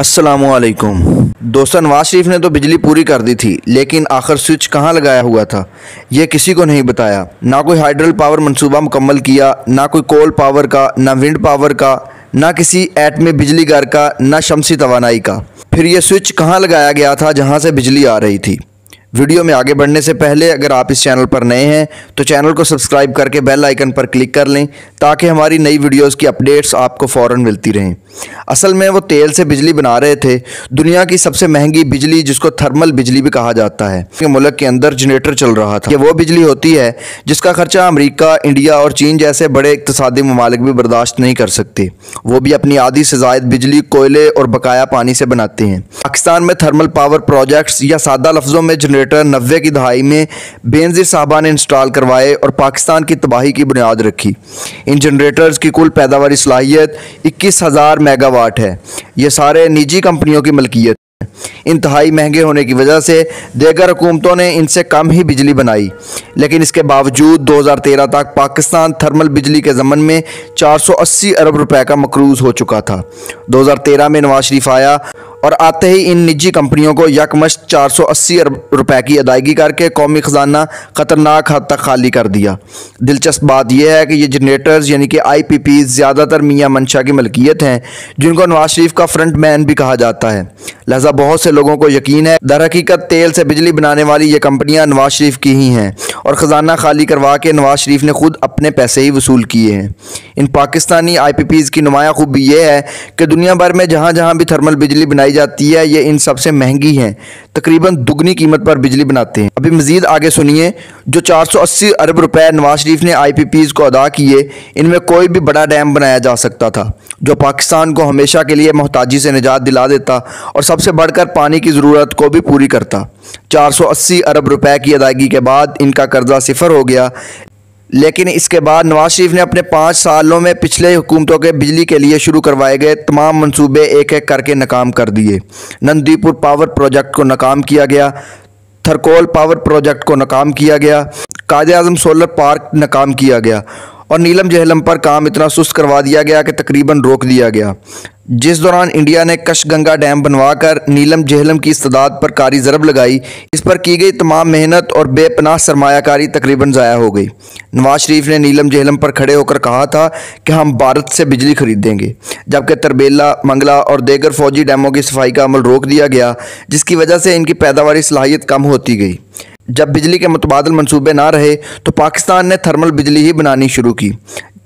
असलकुम दोस्तों नवाज़ शरीफ ने तो बिजली पूरी कर दी थी, लेकिन आखिर स्विच कहाँ लगाया हुआ था? यह किसी को नहीं बताया। ना कोई हाइड्रल पावर मंसूबा मुकम्मल किया, ना कोई कोल पावर का, ना विंड पावर का, ना किसी एटमी बिजली घर का, ना शमसी तोानाई का। फिर यह स्विच कहाँ लगाया गया था जहाँ से बिजली आ रही थी? वीडियो में आगे बढ़ने से पहले अगर आप इस चैनल पर नए हैं तो चैनल को सब्सक्राइब करके बेल आइकन पर क्लिक कर लें, ताकि हमारी नई वीडियोस की अपडेट्स आपको फ़ौर मिलती रहें। असल में वो तेल से बिजली बना रहे थे। दुनिया की सबसे महँगी बिजली, जिसको थर्मल बिजली भी कहा जाता है मुल्क के अंदर जनरेटर चल रहा था। ये वो बिजली होती है, जिसका खर्चा अमरीका, इंडिया और चीन जैसे बड़े इकतदी ममालिक भी बर्दाश्त नहीं कर सकते। वो भी अपनी आधी से जायद बिजली कोयले और बकाया पानी से बनाते हैं। पाकिस्तान में थर्मल पावर प्रोजेक्ट्स या सादा लफ्ज़ों में जनरेटर नब्बे की दहाई में बेनजीर साहबा ने इंस्टॉल करवाए और पाकिस्तान की तबाही की बुनियाद रखी। इन जनरेटर्स की कुल पैदावार सलाहियत इक्कीस हज़ार मेगावाट है। ये सारे निजी कंपनियों की मलकियत है। इंतहाई महँगे होने की वजह से देगर हुकूमतों ने इनसे कम ही बिजली बनाई। लेकिन इसके बावजूद 2013 तक पाकिस्तान थर्मल बिजली के ज़मन में 480 अरब रुपए का मकरूज़ हो चुका था। 2013 में नवाज़ शरीफ आया और आते ही इन निजी कंपनियों को यकमश चार सौ अस्सी अरब रुपए की अदायगी करके कौमी ख़जाना ख़तरनाक हद तक खाली कर दिया। दिलचस्प बात यह है कि ये जनरेटर्स यानी कि आई पी पी ज़्यादातर मियाँ मंशा की मलकियत हैं, जिनको नवाज़ शरीफ का फ्रंट मैन भी कहा जाता है। लिहाजा बहुत से लोगों को यकीन है, दर हकीकत तेल से बिजली बनाने वाली ये कंपनियाँ नवाज़ शरीफ की ही हैं, और ख़जाना खाली करवा के नवाज़ शरीफ ने खुद अपने पैसे ही वसूल किए हैं। इन पाकिस्तानी आई पी पीज़ की नुमाया खूबी यह है कि दुनिया भर में जहाँ जहाँ भी थर्मल बिजली बनाई बनाई जाती है, ये इन सबसे महँगी हैं। तकरीबन दुगनी कीमत पर बिजली बनाते हैं। अभी मज़ीद आगे सुनिए, जो 480 अरब रुपए नवाज़ शरीफ ने आई पी पीज़ को अदा किए, इनमें कोई भी बड़ा डैम बनाया जा सकता था, जो पाकिस्तान को हमेशा के लिए मोहताजी से निजात दिला देता और सबसे बढ़कर पानी की ज़रूरत को भी पूरी करता। 480 अरब रुपए की अदायगी के बाद इनका कर्जा सिफर हो गया। लेकिन इसके बाद नवाज़ शरीफ ने अपने पाँच सालों में पिछले हुकूमतों के बिजली के लिए शुरू करवाए गए तमाम मनसूबे एक एक करके नाकाम कर दिए। नंदीपुर पावर प्रोजेक्ट को नाकाम किया गया। थरकोल पावर प्रोजेक्ट को नाकाम किया गया। कायद अजम सोलर पार्क नाकाम किया गया। और नीलम जहलम पर काम इतना सुस्त करवा दिया गया कि तकरीबन रोक दिया गया। जिस दौरान इंडिया ने कशगंगा डैम बनवाकर नीलम जहलम की इस्तदाद पर कारी ज़रब लगाई, इस पर की गई तमाम मेहनत और बेपनाह सरमायाकारी तकरीबन ज़ाया हो गई। नवाज़ शरीफ ने नीलम जहलम पर खड़े होकर कहा था कि हम भारत से बिजली खरीदेंगे, जबकि तरबेला, मंगला और देगर फौजी डैमों की सफ़ाई का अमल रोक दिया गया, जिसकी वजह से इनकी पैदावार सलाहियत कम होती गई। जब बिजली के मुतबादल मनसूबे ना रहे तो पाकिस्तान ने थर्मल बिजली ही बनानी शुरू की।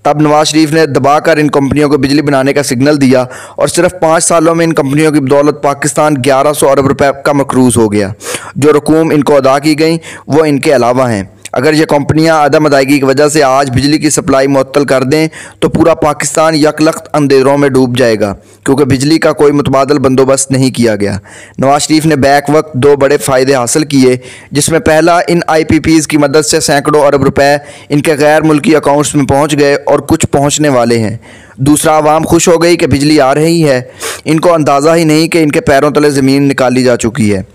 तब नवाज़ शरीफ ने दबा कर इन कंपनियों को बिजली बनाने का सिग्नल दिया और सिर्फ़ पाँच सालों में इन कंपनियों की बदौलत पाकिस्तान ग्यारह सौ अरब रुपये का मकरूज़ हो गया। जो रकूम इनको अदा की गई, वो इनके अलावा हैं। अगर ये कंपनियाँ अदम अदायगी की वजह से आज बिजली की सप्लाई मअतल कर दें तो पूरा पाकिस्तान यकलख्त अंधेरों में डूब जाएगा, क्योंकि बिजली का कोई मुतबादल बंदोबस्त नहीं किया गया। नवाज़ शरीफ ने बैक वक्त दो बड़े फ़ायदे हासिल किए, जिसमें पहला, इन आई पी पीज़ की मदद से सैकड़ों अरब रुपए इनके गैर मुल्की अकाउंट्स में पहुँच गए और कुछ पहुँचने वाले हैं। दूसरा, आवाम खुश हो गई कि बिजली आ रही है। इनको अंदाज़ा ही नहीं कि इनके पैरों तले ज़मीन निकाली जा चुकी है।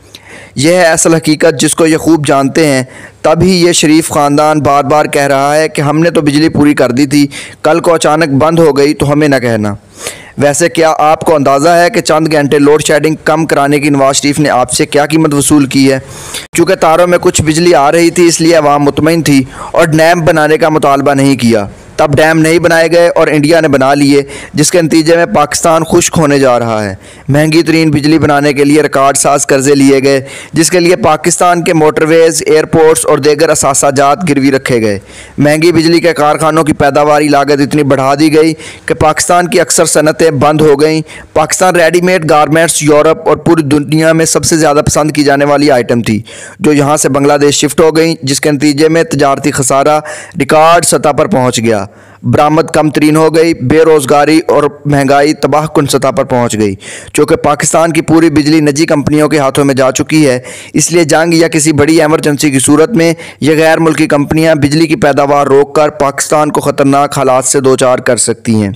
यह है असल हकीकत जिसको ये खूब जानते हैं। तभी ये शरीफ ख़ानदान बार बार कह रहा है कि हमने तो बिजली पूरी कर दी थी, कल को अचानक बंद हो गई तो हमें न कहना। वैसे क्या आपको अंदाज़ा है कि चंद घंटे लोड शेडिंग कम कराने की नवाज़ शरीफ ने आपसे क्या कीमत वसूल की है? चूँकि तारों में कुछ बिजली आ रही थी, इसलिए आवाम मुतमिन थी और डैम बनाने का मुतालबा नहीं किया। तब डैम नहीं बनाए गए और इंडिया ने बना लिए, जिसके नतीजे में पाकिस्तान खुश्क होने जा रहा है। महँगी तरीन बिजली बनाने के लिए रिकॉर्ड साज कर्जे लिए गए, जिसके लिए पाकिस्तान के मोटरवेज़ एयरपोर्ट्स और देगर असाजात गिरवी रखे गए। महँगी बिजली के कारखानों की पैदावार लागत इतनी बढ़ा दी गई कि पाकिस्तान की अक्सर सनतें बंद हो गई। पाकिस्तान रेडीमेड गारमेंट्स यूरोप और पूरी दुनिया में सबसे ज़्यादा पसंद की जाने वाली आइटम थी, जो यहाँ से बांग्लादेश शिफ्ट हो गई, जिसके नतीजे में तजारती खसारा रिकॉर्ड सतह पर पहुँच गया। बरामद कम तरीन हो गई, बेरोज़गारी और महँगाई तबाह कन सतह पर पहुँच गई। चूँकि पाकिस्तान की पूरी बिजली निजी कंपनियों के हाथों में जा चुकी है, इसलिए जंग या किसी बड़ी एमरजेंसी की सूरत में यह गैर मुल्की कंपनियाँ बिजली की पैदावार रोक कर पाकिस्तान को ख़तरनाक हालात से दो चार कर सकती हैं।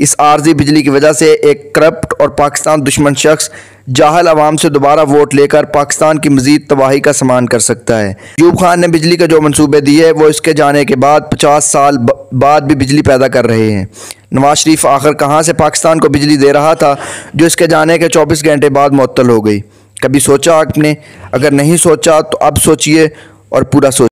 इस आर्जी बिजली की वजह से एक करप्ट और पाकिस्तान दुश्मन शख्स जाहल आवाम से दोबारा वोट लेकर पाकिस्तान की मजीद तबाही का सामान कर सकता है। यूब खान ने बिजली के जो मनसूबे दिए, वो इसके जाने के बाद पचास साल बाद भी बिजली पैदा कर रहे हैं। नवाज़ शरीफ, आखिर कहाँ से पाकिस्तान को बिजली दे रहा था, जो इसके जाने के 24 घंटे बाद मुअत्तल हो गई? कभी सोचा आपने? अगर नहीं सोचा तो अब सोचिए और पूरा सोच